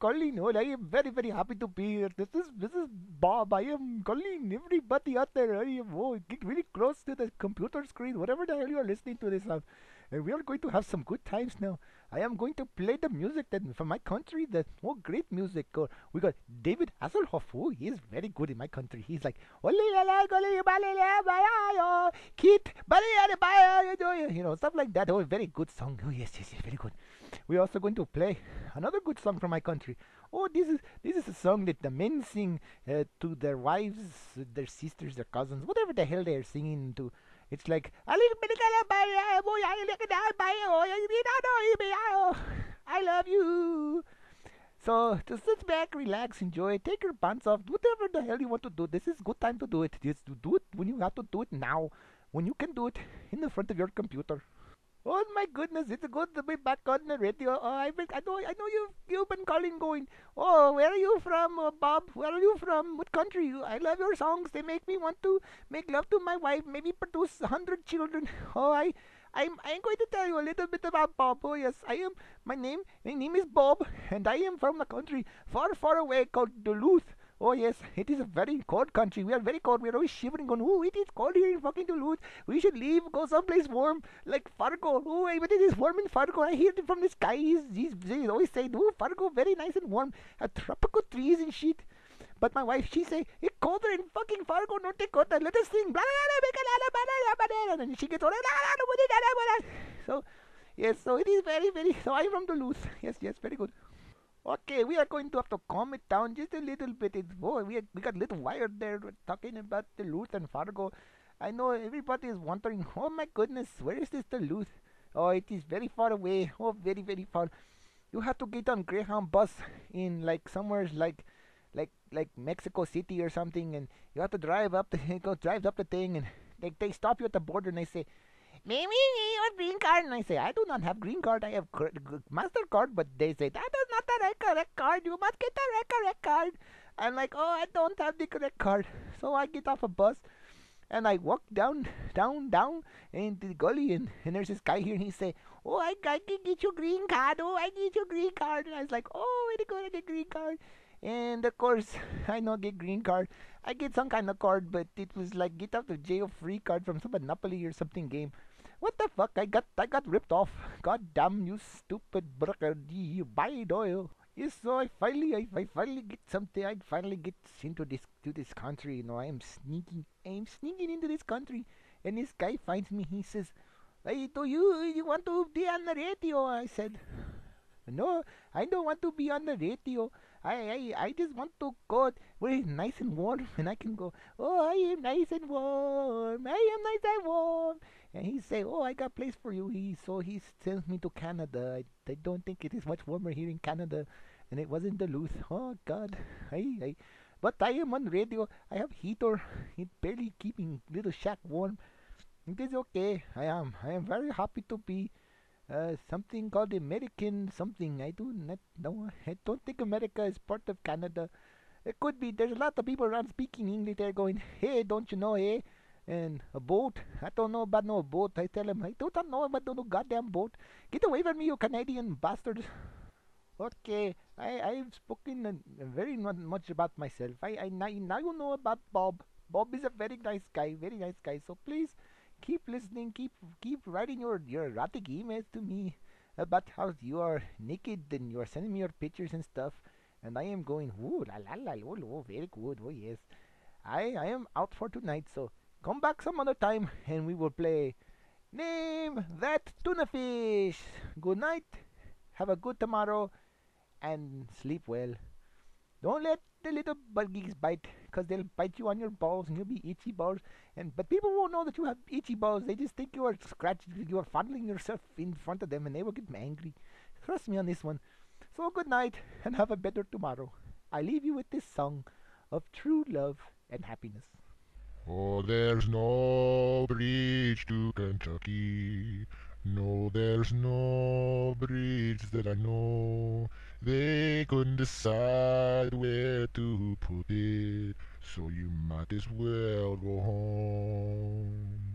calling. Well, I am very, very happy to be here. This is this is Bob. I am calling everybody out there. I am oh, get really close to the computer screen, whatever the hell you are listening to this on. And we are going to have some good times now. I am going to play the music that from my country. That oh, great music. Oh, we got David Hasselhoff. Oh, he is very good in my country. He's like, Kit, you know, stuff like that. Oh, very good song. Oh, yes, yes, yes, very good. We're also going to play another good song from my country. Oh, this is this is a song that the men sing uh, to their wives, their sisters, their cousins, whatever the hell they are singing to. It's like I love you. So just sit back, relax, enjoy, take your pants off, whatever the hell you want to do. This is good time to do it. Just do it when you have to do it now. When you can do it in the front of your computer. Oh my goodness, it's good to be back on the radio. Oh, I, I know, I know you've you've been calling, going. Oh, where are you from, uh, Bob? Where are you from? What country? You? I love your songs. They make me want to make love to my wife. Maybe produce a hundred children. Oh, I, I'm I'm going to tell you a little bit about Bob. Oh yes, I am. My name my name is Bob, and I am from a country far far away called Duluth. Oh yes, it is a very cold country. We are very cold. We are always shivering, going, "Oh, it is cold here in fucking Duluth. We should leave, go someplace warm, like Fargo. Oh, but it is warm in Fargo. I hear it from the sky. He's, he's, he's always saying, "Oh, Fargo, very nice and warm. Uh, tropical trees and shit." But my wife, she say, it's colder in fucking Fargo, North Dakota. Let us sing. Blah, blah, blah, and she gets all So, yes, so it is very, very, so I'm from Duluth. Yes, yes, very good. Okay, we are going to have to calm it down just a little bit. It's, boy, we, we got a little wired there talking about Duluth and Fargo. I know everybody is wondering, oh my goodness, where is this Duluth? Oh, it is very far away. Oh, very, very far. You have to get on Greyhound bus in like somewhere like like like Mexico City or something, and you have to drive up the go drive up the thing, and they they stop you at the border and they say, Maybe your green card. And I say, I do not have green card. I have MasterCard. But they say, that not correct card. You must get the correct card. I'm like, oh, I don't have the correct card. So I get off a bus and I walk down, down, down into the gully, and, and there's this guy here, and he say, "Oh, I, I can get you green card. Oh, I get you green card." And I was like, "Oh, very good, I get green card." And of course, I know get green card. I get some kind of card, but it was like get out of jail free card from some Monopoly or something game. What the fuck? I got I got ripped off. God damn you stupid broker you buy oil. Yes, so I finally I, I finally get something I finally get into this to this country, you know, I am sneaking I am sneaking into this country and this guy finds me, he says, Hey do you you want to be on the radio? I said No, I don't want to be on the radio. I, I, I just want to go where it's nice and warm and I can go, oh, I am nice and warm. I am nice and warm. And he say, "Oh, I got place for you." He so he sends me to Canada. I, I don't think it is much warmer here in Canada, and it was in Duluth. Oh God, I, I, but I am on radio. I have heater. It barely keeping little shack warm. It is okay. I am. I am very happy to be uh, something called American something. I do not know. I don't think America is part of Canada. It could be. There's a lot of people around speaking English. They're going, "Hey, don't you know? Hey." And a boat? I don't know about no boat. I tell him, I don't know about no goddamn boat. Get away from me, you Canadian bastards. Okay, I, I've spoken uh, very not much about myself. I, I now, now you know about Bob. Bob is a very nice guy, very nice guy. So please keep listening, keep keep writing your, your erotic emails to me about how you are naked and you are sending me your pictures and stuff. And I am going, ooh la la la, oh, oh very good, oh yes. I I am out for tonight, so Come back some other time and we will play Name That Tuna Fish. Good night. Have a good tomorrow and sleep well. Don't let the little buggies bite because they'll bite you on your balls and you'll be itchy balls. And But people won't know that you have itchy balls. They just think you are scratching, you are fondling yourself in front of them and they will get angry. Trust me on this one. So good night and have a better tomorrow. I leave you with this song of true love and happiness. Oh, there's no bridge to Kentucky. No, there's no bridge that I know. They couldn't decide where to put it. So you might as well go home.